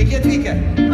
ठीक है ठीक है।